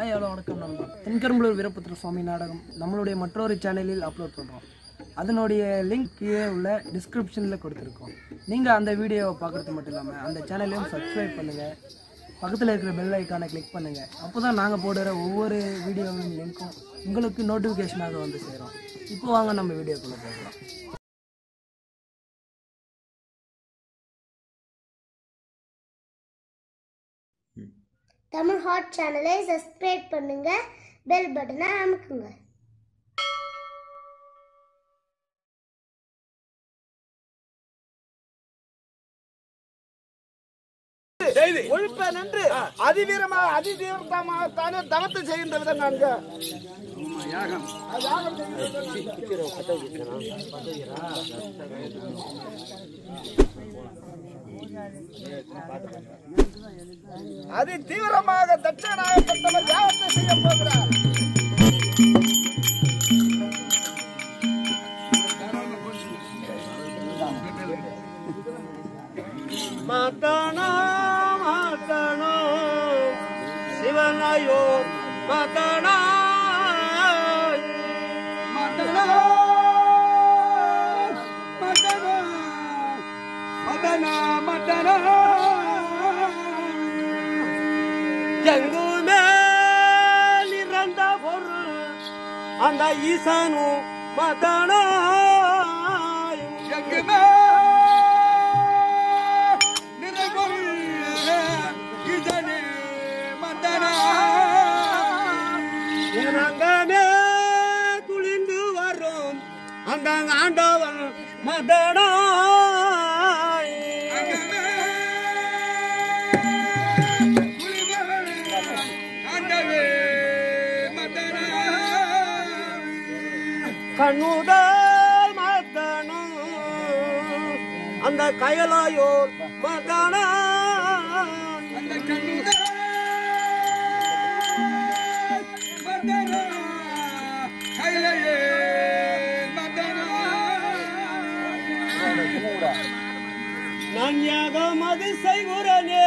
Hello வணக்கம் நண்பா. தென்கரும்பலூர் வீரபுத்திர சுவாமி நாடகம் நம்மளுடைய மற்றொரு சேனலில் அப்லோட் பண்ணுறோம் அதனுடைய லிங்க் கீழே உள்ள டிஸ்கிரிப்ஷனில் கொடுத்துருக்கோம். நீங்கள் அந்த வீடியோவை பார்க்குறது மட்டும் இல்லாமல் அந்த சேனலையும் சப்ஸ்கிரைப் பண்ணுங்கள் பக்கத்தில் இருக்கிற பெல் ஐக்கானை கிளிக் பண்ணுங்கள் அப்போ தான் நாங்கள் போடுற ஒவ்வொரு வீடியோவும் லிங்க்கும் உங்களுக்கு நோட்டிஃபிகேஷனாக வந்து சேரும். இப்போ வாங்க நம்ம வீடியோக்குள்ளே போகலாம். தமிழ் ஹாட் சேனலை சப்ஸ்கிரைப் பண்ணுங்க பெல் பட்டனை அமுக்குங்க. ஒழிப்ப நின்று. அதிவீரமாக அதிதீவிரமாக தானே தவத்தை செய்கின்ற விதம் நான்க. அது தீவிரமாக தட்சநாயகத்தவர் யாகத்தை செய்ய போகிறார். அந்த ஈசானு மதனா எங்குமே குளிந்து வரும். அந்த ஆண்டவன் மதனா அந்த கயலாயோ மதனா அந்த கண்ணுதல் மதனா கயலையே மதனா நான் யாகம் அது செய்குறனே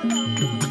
Thank you.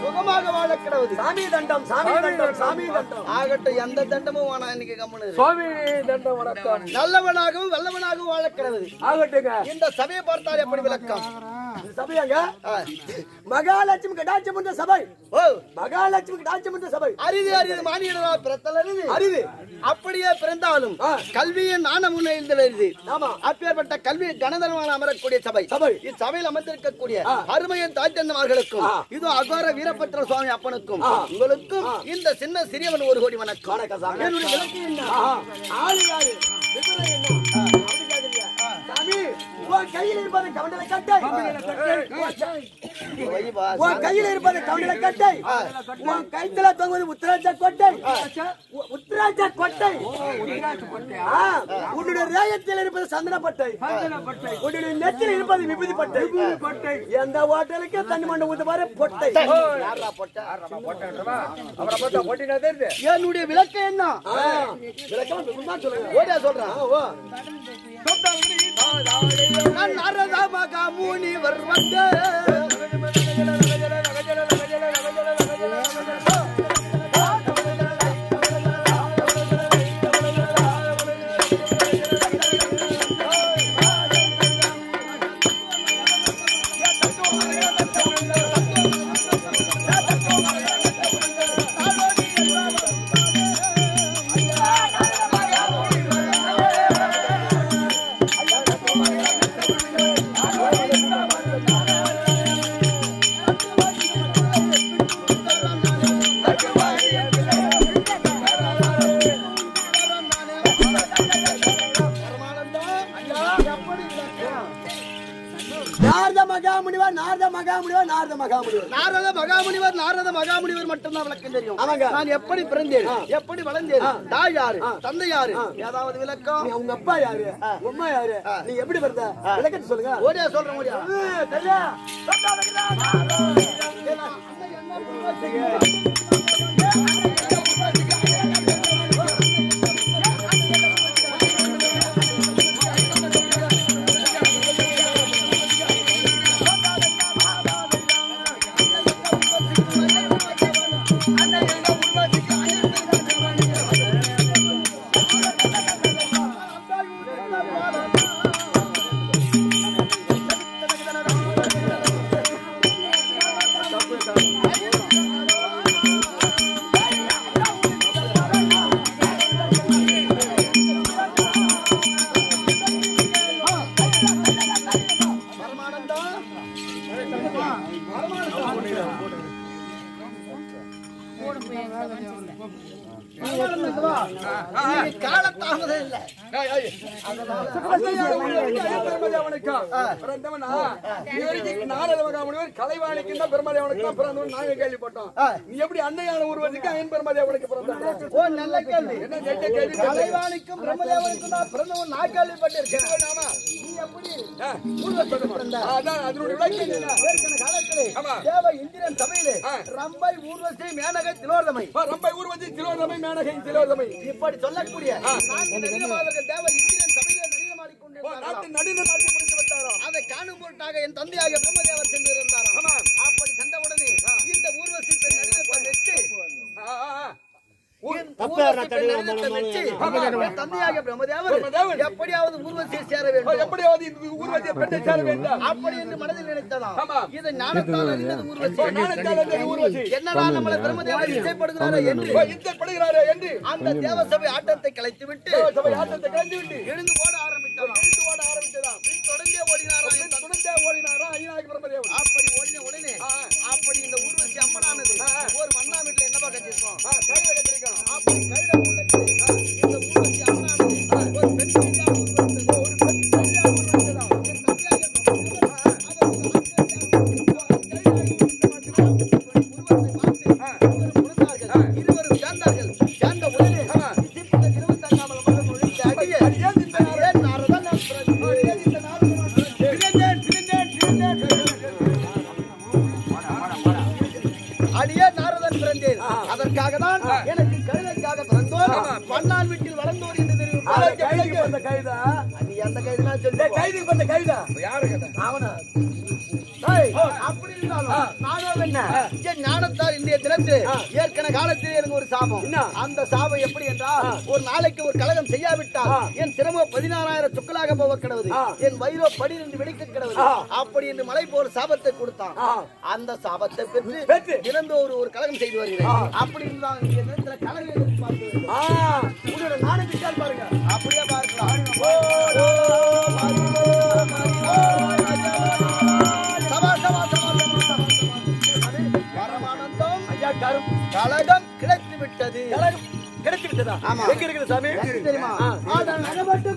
சுகமாக வாழ கிடவுது சாமி தண்டம் சாமி தண்டம் சாமி தண்டம். ஆகட்டும் எந்த தண்டம் சுவாமி தண்டம் வணக்கம். நல்லவனாகவும் வல்லவனாகவும் வாழ கிடவுது ஆகட்டுங்க. இந்த சபையை பார்த்தால் எப்படி விளக்கம்? சபையாங்க. மகாலட்சுமி கடாட்சம் என்ற சபை. ஓ. மகாலட்சுமி கடாட்சம் என்ற சபை. அரிது அரிது பிறத்தல் அரிது. அரிது. அப்படியே பிறந்தாலும் கல்வியின் நாண முன்னிருந்து வருது. அப்பேற்பட்ட கல்வி கனதனமான அமரக்கூடிய சபை சபை. இச்சபையில் அமர்ந்திருக்கக்கூடிய அருமையின் தாய்த்தந்தமார்களுக்கும் இது அகோர வீரபத்திர சுவாமி அப்பனுக்கும் உங்களுக்கும் இந்த சின்ன சிறியவன் ஒரு கோடி வணக்கம். என்னுடைய இலக்கு என்ன. ஆளு யாரு என்ன உன் கையில் இருப்பது கவண்டல கட்டை. உன் கையில் இருப்பது கவண்டல கட்டை. உன் கைத்துல தொங்குவது உத்தராட்ச கொட்டை. உத்தராட்ச கொட்டை. உன்னுடைய ரேயத்தில் இருப்பது சந்தன பட்டை உன்னுடைய நெற்றில் இருப்பது விபூதி பட்டை எந்த ஹோட்டலுக்கு தண்ணி மண்டை ஊத்த பாரு பொட்டை? என்னுடைய விளக்கு என்ன? விளக்கம் சொல்றேன் நான் நரதமக முனிவர் வந்து. மட்டும்தான் விளக்கம் தெரியும். நான் எப்படி பிறந்தேன்? எப்படி வளர்ந்தேன்? தாய் யாரு? தந்தை யாரு? ஏதாவது விளக்கம்? உங்க அப்பா யாரு? அம்மா யாரு? நீ எப்படி பிறந்த? விளக்கத்தை சொல்லுங்க. ஓடியா சொல்றேன் ஓடியா ஆ, கேள்வி கலைவாணிக்கும் பிரம்மதேவனுக்கும் நான் பிறந்தவன் நான் கேள்விப்பட்டிருக்கேன் ஆமா. நீ எப்படி ஆ. பூர்வத்துக்கு பிறந்த அதான் அதனுடைய விளக்கம் என்ன? ஏற்கனவே காலத்திலே ஆமா. தேவ இந்திரன் சபையிலே ஆ. ரம்பை ஊர்வசி மேனகை திலோர்தமை ஆ, ரொம்ப ஊர்வசி திலோதமை மேனகை திலோதமை இப்படி சொல்லக்கூடிய தேவ இந்திரன் சபையிலே ஓ, நடனமாடிக்கொண்டிருந்தார்கள் நாட்டு நடுநிலை நாட்டு முடிந்து விட்டாராம் அதை காணும் பொருட்டாக என் தந்தையாக பிரம்மதேவர் சென்றிருந்தாராம். அப்படி சென்றவுடனே இந்த ஊர்வசி பெண் நடிகத்தை வச்சு தந்தையாக பிரம்மதேவர். எப்படியாவது ஊர்வசியை சேர வேண்டும். எப்படியாவது இந்த ஊர்வசியை பெண்ணை சேர வேண்டும். அப்படி என்று மனதில் நினைத்ததாம். இதை ஞானத்தால் அறிந்தது ஓ, ஊர்வசி நாணத்தால் அந்த ஊர்வசி. என்னடா நம்மளை பிரம்மதேவர் இசைப்படுகிறாரே என்று அந்த தேவசபை ஆட்டத்தை கலைத்து விட்டு ஆட்டத்தை கலந்து விட்டு எழுந்து ஓட ஆரம்பித்தாராம் எழுந்து ஓட ஆரம்பித்ததாம். பின் தொடர்ந்தே தந்தை. துணிந்தே ஓடினாரா ஐநாயக அப்படி ஓடின உடனே. அப்படி இந்த ஊர்வசி அம்மனானது. ஒரு மன்னா வீட்டுல என்னப்பா கட்டிருக்கோம் என் வயிறோ படி என்று வெடிக்க கிடவுது அப்படி என்று மலை போல் சாபத்தை கொடுத்தான். அந்த சாபத்தை பெற்று தினந்தோறும் ஒரு கழகம் செய்து வருகிறேன். அப்படி இருந்தால் பாருங்க. அப்படியே பார்க்கலாம் கழகம் கிடைத்து விட்டது. கழகம் கிடைச்சு விட்டதா? ஆமா. எங்க இருக்குது சாமி? தெரியுமா? ஆ. அதன் அகப்பட்டு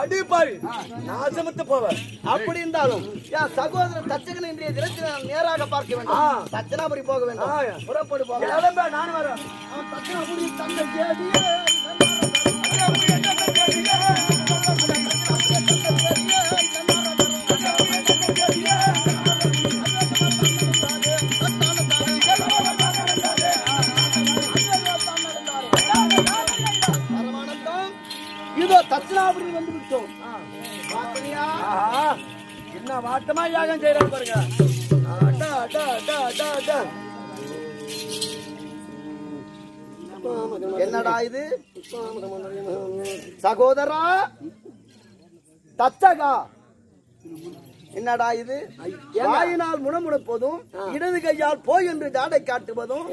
படுபாவி நாசமத்து போவர். அப்படி இருந்தாலும் என் சகோதரன் தச்சகன் இன்றைய தினத்தில் நேராக பார்க்க வேண்டும். தச்சனாபுரி போக வேண்டும். புறப்படு போக நானும் வரேன். அவன் தச்சனாபுரி தந்தை தேடியே வாட்டமா யாகம் செய்யறாரு பாருங்க. அடா, அடா, அடா, அடா, அடா. என்னடா இது? சகோதரா? தச்சகா என்னடா இது? வாயினால் முணமுணப்பதும் இடது கையால் போய் என்று ஜாடை காட்டுவதும்.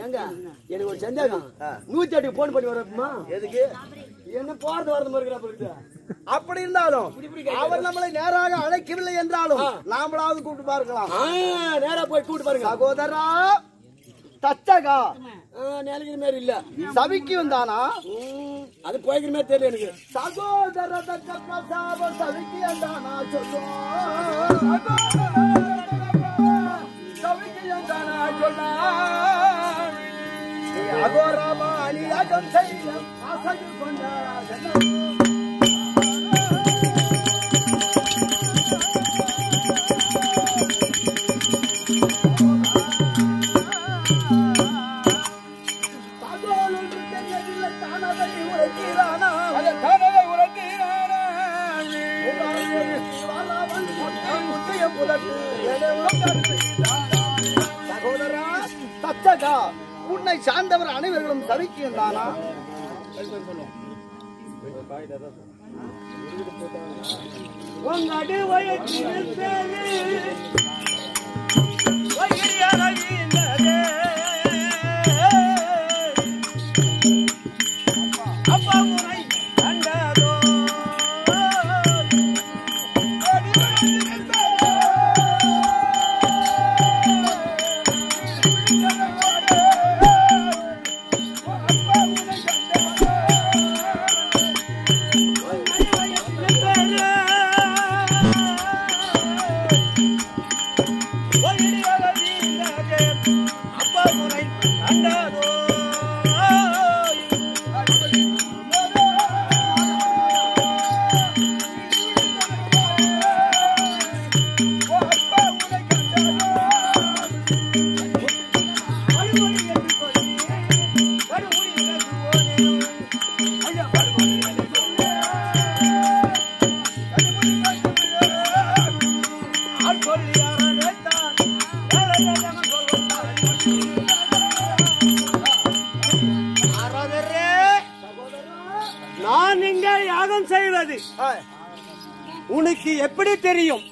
எனக்கு ஒரு சந்தேகம். நூத்தி எட்டுக்கு போன் பண்ணி வரப்பமா எதுக்கு? என்ன போறது வரது மாதிரி அப்படி இருந்தாலும் அவர் நம்மளை நேராக அழைக்கவில்லை என்றாலும் நாமளாவது கூப்பிட்டு பார்க்கலாம். நேரா போய் கூட்டு பாருங்க. சகோதரா தச்சகா. நேரத்துக்கு மாரி இல்ல. சபிக்கு வந்தானா? அது போய்க்கிற மாதிரி தெரியல எனக்கு. சகோதர தச்ச பிரசாப சபிக்கு வந்தானா? சொல்லு சபிக்கு வந்தானா? சொல்லா அகோரமா அணியாகம் செய்ய ஆசையில் கொண்ட உன்னை சார்ந்தவர் அனைவர்களும் சவிக்கின்றானா உங்கடு வயத்தில் நான் இங்க யாகம் செய்வது. உனக்கு எப்படி தெரியும்?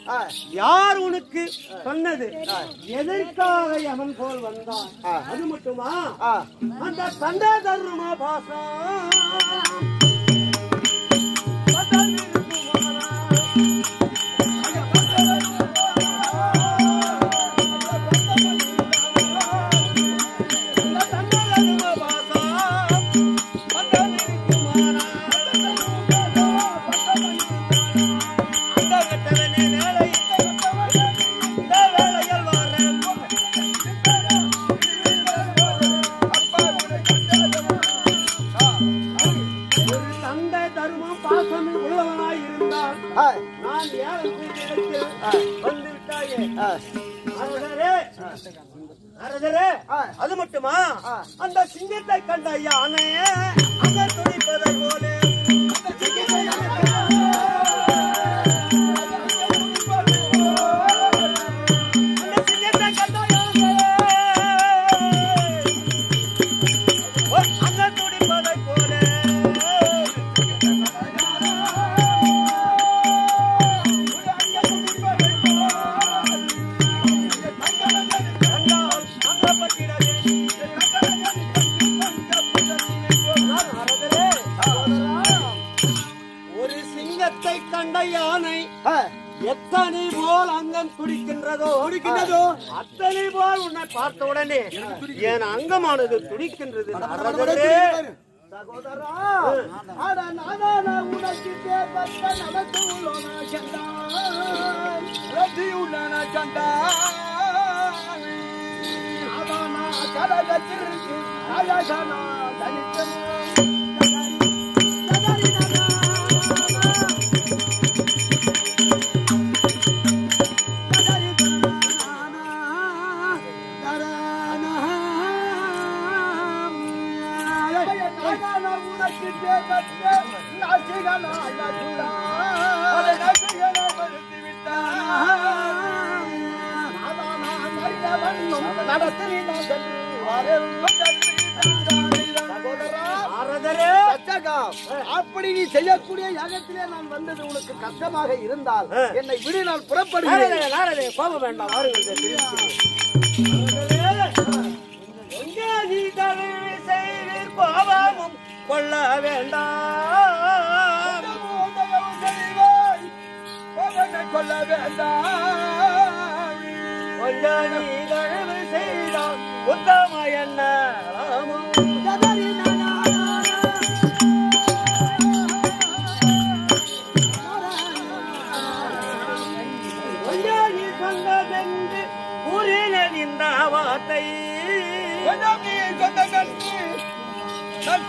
யார் உனக்கு சொன்னது? எதற்காக அவன் போல் வந்தான்? அது மட்டுமா? அந்த சண்டை தர்மமா பாசம் வந்து விட்டாயே அது மட்டுமா? அந்த சிங்கத்தை கண்ட யானை அந்த துணிப்பதை போலே. அந்த சிங்கத்தை துடிக்கின்றது சகோதரா உனக்கு தேவத்த நடத்து உள்ளோனா ரத்தி உள்ளனா சண்டா அதானா கலகத்திற்கு அழகனா தனித்தனா வேண்டாம். வாருங்கள் கோபமும் கொள்ள வேண்டாம் கொள்ள வேண்டாம்.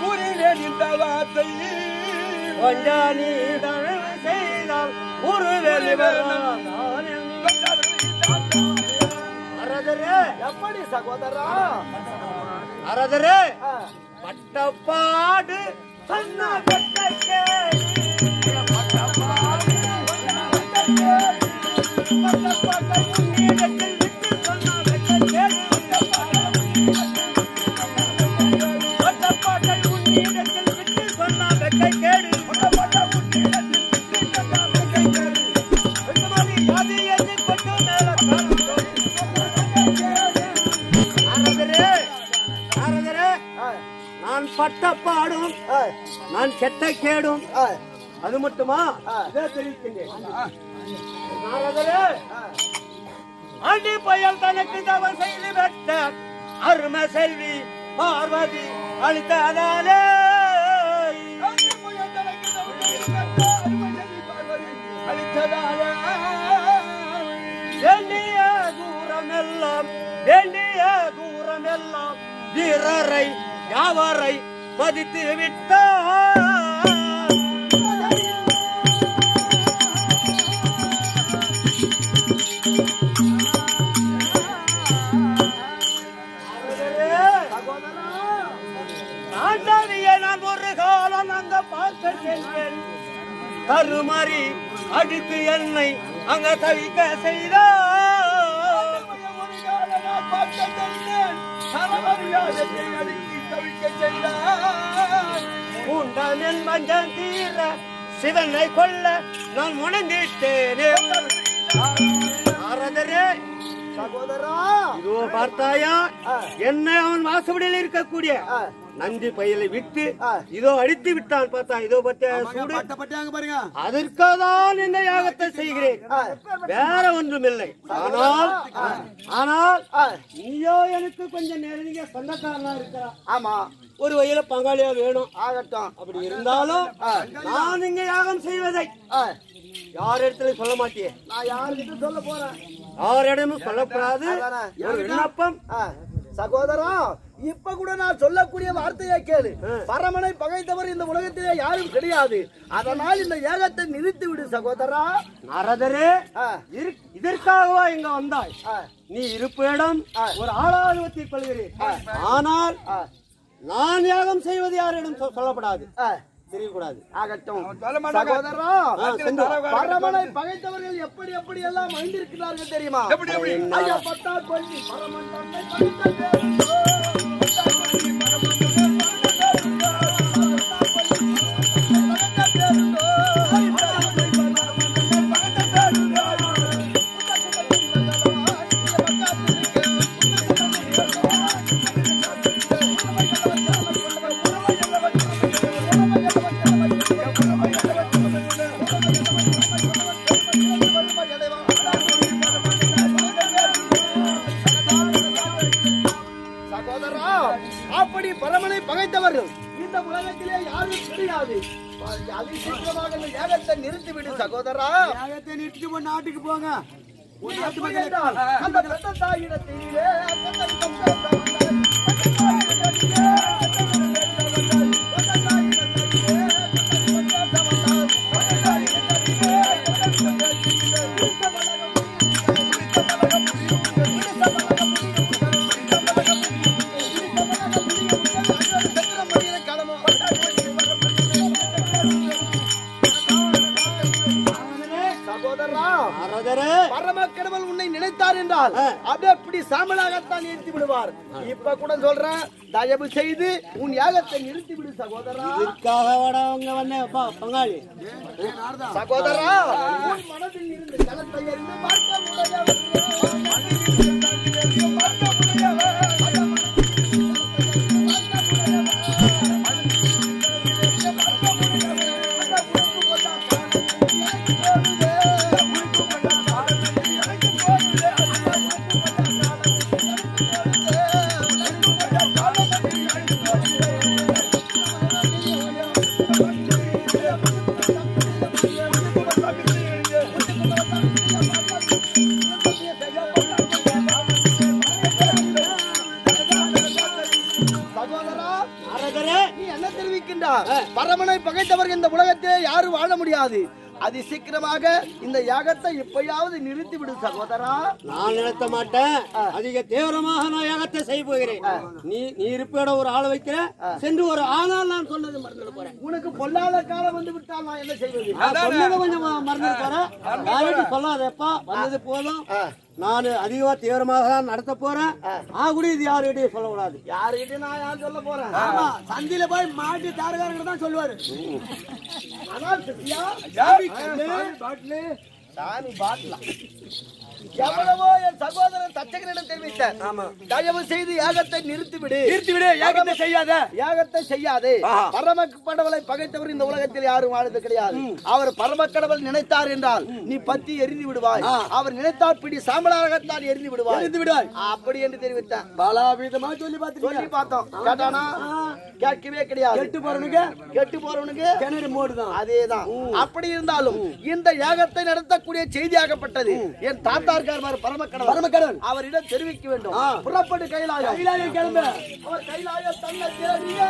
கூறினேன் இந்த வார்த்தை. கொஞ்சம் நீ செய்தால் ஒரு அரதரே எப்படி சகோதரா? அரதரே பட்டப்பாடு சொன்ன பெற்ற நான் நான் கெட்ட கேடும். அது மட்டுமா? இதை தெரிவிக்கின்றேன். ஆண்டி பயல் தனக்கு தவம் செய்து பெற்ற அரும செல்வி பார்வதி அளித்ததாலே. வேண்டிய தூரமெல்லாம் வேண்டிய தூரமெல்லாம் வீரரை யாவரை பதித்து விட்டார் தருமாறி அடித்து என்னை அங்க தவிக்க சென்றேன் கருமாறி அடித்து என்னை அங்க தவிக்க செய்தார் உண்டனின் மஞ்சள் தீர சிவனை கொல்ல நான் முனைந்திட்டேனே. நாரதரே சகோதரா. இதோ பார்த்தாயா? என்ன அவன் வாசப்படியில் இருக்கக்கூடிய நந்தி பயிலை விட்டு இதோ அடித்து விட்டான் பார்த்தா இதோ பாருங்க. அதற்காதான் இந்த யாகத்தை செய்கிறேன். வேற ஒன்றுமில்லை. ஆனால் ஆனால் நீயோ எனக்கு கொஞ்சம் நெருங்கிய சொந்தக்காரனா இருக்கிறான். ஆமா. ஒரு வகையில பங்காளியா வேணும். ஆகட்டும். அப்படி இருந்தாலும் நான் இங்க யாகம் செய்வதை யார் இடத்துல சொல்ல மாட்டியே. நான் யாருக்கிட்ட சொல்ல போறேன்? யாரிடமும் சொல்லக்கூடாது விண்ணப்பம். ஆ, சகோதரா இப்ப கூட நான் சொல்லக்கூடிய வார்த்தையை கேளு. பரமனை பகைத்தவர் இந்த உலகத்திலே யாரும் கிடையாது. அதனால் இந்த ஏகத்தை நிறுத்தி விடு சகோதரா. நாரதரே இதற்காகவா இங்க வந்தாய்? ஆ, நீ இருப்பிடம் ஒரு ஆளாளுவத்தில் கொள்கிறேன் ஆனால் நான் யாகம் செய்வது யாரிடம் சொல்லப்படாது. தெரியக்கூடாது. பரமனை பகைத்தவர்கள் எப்படி எப்படி எல்லாம் மகிழ்ந்திருக்கிறார்கள் தெரியுமா? உலகத்திலே யாரும் கிடையாது. அதி சீக்கிரமாக இந்த ஏகத்தை நிறுத்திவிடு சகோதரா. யாகத்தை நிறுத்திட்டு போய் நாட்டுக்கு போங்க. அந்த தாயிடத்திலே இப்ப கூட சொல்றேன் தயவு செய்து உன் யாகத்தை நிறுத்தி விடு சகோதரா. இதற்காக வாடா அவங்க பங்காளி. சகோதரா மனதில் இருந்து கலத்தை எறிந்து பார்க்க சீக்கிரமாக இந்த யாகத்தை இப்பயாவது நிறுத்தி விடு சகோதரா. நான் நிறுத்த மாட்டேன். அதிக தீவிரமாக நான் யாகத்தை செய்ய போகிறேன். நீ நீ இருப்பிட ஒரு ஆளை வைக்கிற சென்று ஒரு ஆனால் நான் சொன்னது மறந்துட போறேன். உனக்கு பொல்லாத காலம் வந்து விட்டால் நான் என்ன செய்வது? கொஞ்சம் மறந்துட போறேன். சொல்லாதப்பா. வந்தது போதும். நான் அதிகமா தீவிரமாக தான் நடத்த போறேன். ஆகுடி இது யாருகிட்டயும் சொல்லக்கூடாது. யாருகிட்ட நான் யார் சொல்ல போறேன். ஆமா சந்தில போய் மாட்டி தாரகாரங்க தான் சொல்லுவாரு. சத்யா பாட்டிலு சாமி பாட்டலாம் எவ்வளவோ என் சகோதரன் தச்சகனிடம் தெரிவித்தார். தயவு செய்து யாகத்தை நிறுத்திவிடு. நிறுத்திவிடு, யாகத்தை செய்யாத. யாகத்தை செய்யாதே. பரம கடவுளை பகைத்தவர் இந்த உலகத்தில் யாரும் வாழ்ந்து கிடையாது. அவர் பரம கடவுள் நினைத்தார் என்றால் நீ பத்தி எரிந்து விடுவாய். அவர் நினைத்தால் பிடி சாம்பலாகத்தான் எரிந்து விடுவாய். எரிந்து விடுவாய். அப்படி என்று தெரிவித்தார். பலாபீதமா சொல்லி பார்த்துட்டு சொல்லி பார்த்தோம். கேட்டானா? கேட்கவே கிடையாது. கெட்டு போறவனுக்கு? கெட்டு போறவனுக்கு? கிணறு மோடுதான் அதேதான். அப்படி இருந்தாலும் இந்த யாகத்தை நடத்தக்கூடிய செய்தியாகப்பட்டது என் தாத்தார்கார் பரமக்கடவுள் பரமக்கடவுள். அவரிடம் தெரிவிக்க வேண்டும். புறப்பட்டு கிளம்பு. அவர் தன்னை தேடியே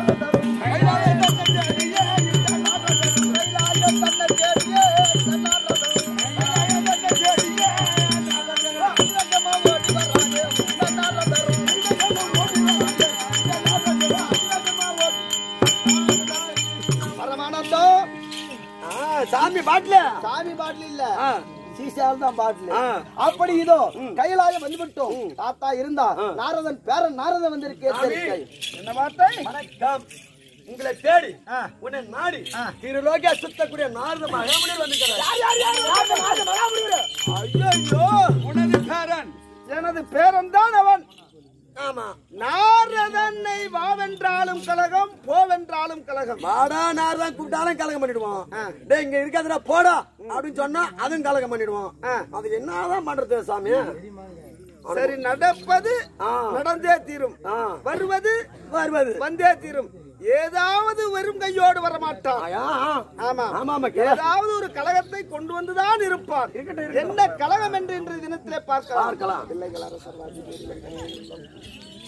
தன்னை தேடியே தன்னை தேடியே சாமி பாட்டில சாமி பாட்டில் இல்ல. சீசால் தான் பாட்டில். அப்படி இதோ கைலாயம் வந்துவிட்டோம். தாத்தா இருந்தா நாரதன் பேரன் நாரதன் வந்திருக்கேன் என்ன வார்த்தை? வணக்கம். உங்களை தேடி உன்னை நாடி திருலோகியா சுத்தக்கூடிய நாரத மகாமுனிவர் வந்திருக்கிறார். ஐயோ உனது பேரன். எனது பேரன் தான் அவன். ஆமா. நாரதனை வாவென்றாலும் கலகம் போவென்றாலும் கலகம். வாடா நாரதான் கூப்பிட்டாலும் கலகம் பண்ணிடுவோம். டேய் இங்க இருக்காதுடா போடா அப்படின்னு சொன்னா அதுவும் கலகம் பண்ணிடுவோம். அது என்னதான் பண்றது சாமி? சரி நடப்பது. நடந்தே தீரும். வருவது வருவது. வந்தே தீரும். ஏதாவது வெறும் கையோடு வர மாட்டான் ஆமா ஆமா. ஏதாவது ஒரு கழகத்தை கொண்டு வந்துதான் இருப்பான் என்ன கழகம் என்று இன்றைய தினத்திலே பார்க்கலாம் பார்க்கலாம்.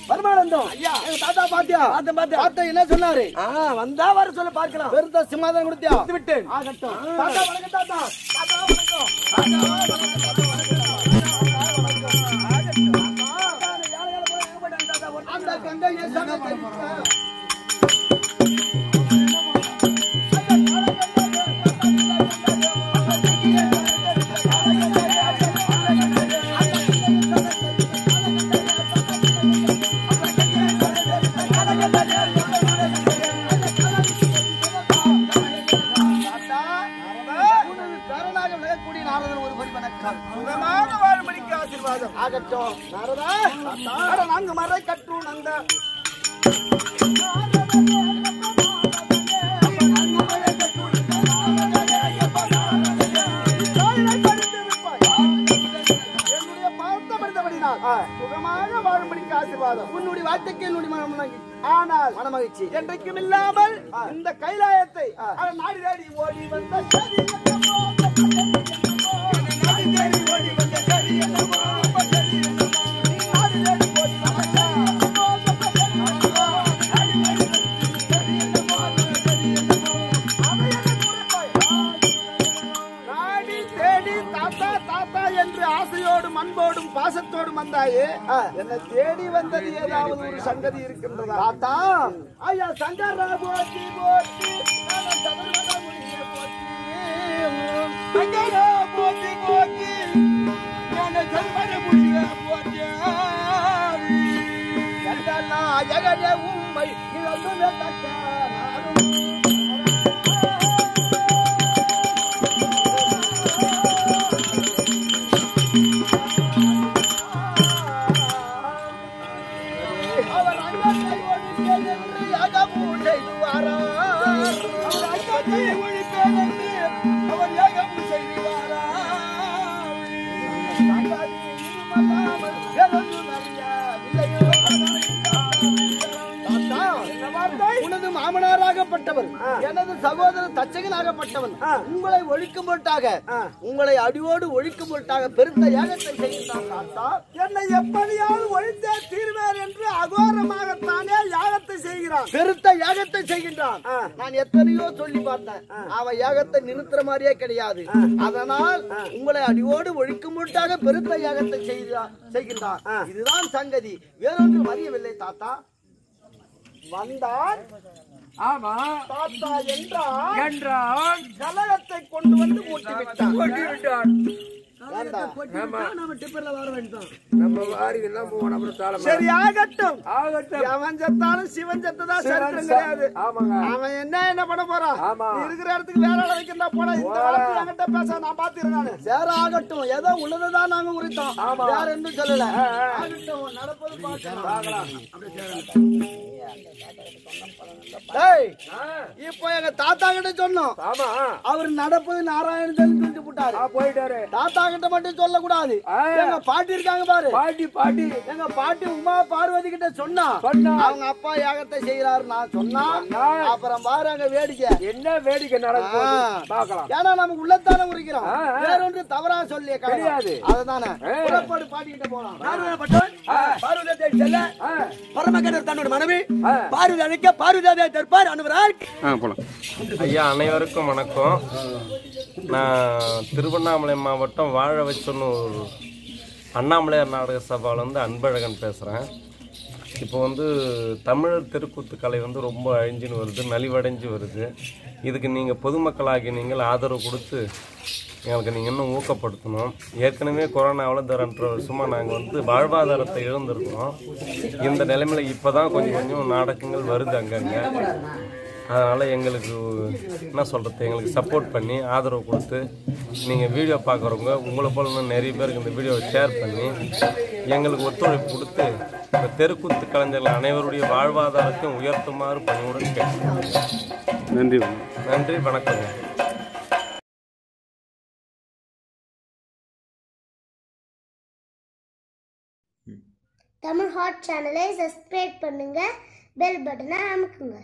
பரமானந்தம் ஐயா. எங்க தாத்தா பாத்தியா பார்த்தேன் பார்த்தேன் பார்த்தேன் என்ன சொன்னாரு வந்தா வர சொல்ல பார்க்கலாம் பெருத்த சிம்மாதனம் கொடுத்தியா கொடுத்து விட்டேன் ஆகட்டும் தாத்தா வணக்கம் தாத்தா தாத்தா வணக்கம் தாத்தா வணக்கம் தாத்தா வணக்கம் அந்த கங்கையை சமைத்த சுகமாக வாழும்படிக்கு ஆசீர்வாதம். உன்னுடைய வார்த்தைக்கு என்னுடைய மனம் ஆனால் மனமகிழ்ச்சி. என்றைக்கும் இல்லாமல் இந்த கைலாயத்தை நாடி தேடி ஓடி வந்த என்னை தேடி வந்தது ஏதாவது ஒரு சங்கதி இருக்கின்றதா? தாத்தா ஐயா சங்கரா போட்டி போட்டி நான சபரிமல முனியே போற்றி. சங்கரா போற்றி போற்றி. நான சபரிமல சங்கரா இழந்து தக்க மாமனாராகப்பட்டவர் எனது சகோதரர் தச்சகனாகப்பட்டவன் உங்களை ஒழிக்கும் பொருட்டாக உங்களை அடியோடு ஒழிக்கும் பொருட்டாக பெருத்த யாகத்தை செய்கின்றான் தாத்தா. என்னை எப்படியாவது ஒழித்தே தீர்வேன் என்று அகோரமாகத்தானே யாகத்தை செய்கிறான். பெருத்த யாகத்தை செய்கின்றான். நான் எத்தனையோ சொல்லி பார்த்தேன். அவன் யாகத்தை நிறுத்துற மாதிரியே கிடையாது. அதனால் உங்களை அடியோடு ஒழிக்கும் பொருட்டாக பெருத்த யாகத்தை செய்கின்றான். இதுதான் சங்கதி. வேறொன்றும் அறியவில்லை தாத்தா. வந்தான் ஆமா. தாத்தா என்றான் என்றால் கலகத்தை கொண்டு வந்து மூட்டி விட்டான் ஆகட்டும். ஆகட்டும். அவன் செத்தாலும் சிவன் செத்ததா சரித்திரம் கிடையாது. ஆமாங்க. அவன் என்ன என்ன பண்ண போறான் இருக்கிற இடத்துக்கு வேற ஆள வைக்கிறதா போனா இந்த என்கிட்ட பேச நான் சரி ஆகட்டும். ஏதோ உள்ளதுதான் நாங்க உரித்தோம். வேற எதுவும் சொல்லல. ஆகட்டும் நடப்பது இப்போ எங்க தாத்தா கிட்ட சொன்னோம். ஆமா. அவர் நடப்பது நாராயணன் சொல்லிட்டு போட்டாரு. ஆ, போயிட்டாரு. தாத்தா கிட்ட மட்டும் சொல்லக்கூடாது. எங்க பாட்டி இருக்காங்க பாரு. பாட்டி பாட்டி. எங்க பாட்டி உமா பார்வதி கிட்ட சொன்னா சொன்னா. அவங்க அப்பா யாகத்தை செய்யறாரு நான் சொன்னா. அப்புறம் பாரு அங்க வேடிக்கை. என்ன வேடிக்கை நடக்கும் ஆ. பார்க்கலாம். ஏன்னா நமக்கு உள்ளத்தானே உரிக்கிறோம். வேற ஒன்று தவறா சொல்லி தெரியாது. அதுதானே. புறப்பாடு பாட்டி கிட்ட போலாம் பார்வதி செல்ல. பரமகடர் தன்னோட மனைவி. பார்வதி அழைக்க பார்வதி தற்பார் அனுபவரால் ஐயா அனைவருக்கும் வணக்கம். நான் திருவண்ணாமலை மாவட்டம் வாழ வச்சோன்னு ஒரு அண்ணாமலையார் நாடக சபாவிலேருந்து அன்பழகன் பேசுகிறேன் இப்போ வந்து தமிழர் தெருக்கூத்து கலை வந்து ரொம்ப அழிஞ்சுன்னு வருது நலிவடைஞ்சு வருது. இதுக்கு நீங்கள் பொதுமக்களாகி நீங்கள் ஆதரவு கொடுத்து எங்களுக்கு நீங்கள் இன்னும் ஊக்கப்படுத்தணும். ஏற்கனவே கொரோனாவில் தரன்ற வருஷமாக நாங்கள் வந்து வாழ்வாதாரத்தை இழந்திருக்கிறோம். இந்த நிலைமையில் இப்போ தான் கொஞ்சம் கொஞ்சம் நாடகங்கள் வருது அங்கங்கே. அதனால் எங்களுக்கு என்ன சொல்கிறது எங்களுக்கு சப்போர்ட் பண்ணி ஆதரவு கொடுத்து நீங்கள் வீடியோ பார்க்குறவங்க உங்களை போல நிறைய பேருக்கு இந்த வீடியோவை ஷேர் பண்ணி எங்களுக்கு ஒத்துழைப்பு கொடுத்து இந்த தெருக்கூத்து கலைஞர்கள் அனைவருடைய வாழ்வாதாரத்தையும் உயர்த்துமாறு பணிவுடன் கேட்கிறேன் நன்றி நன்றி வணக்கங்க தமிழ் ஹாட் சேனலை சப்ஸ்கிரைப் பண்ணுங்க பெல் பட்டனை அமுக்குங்க.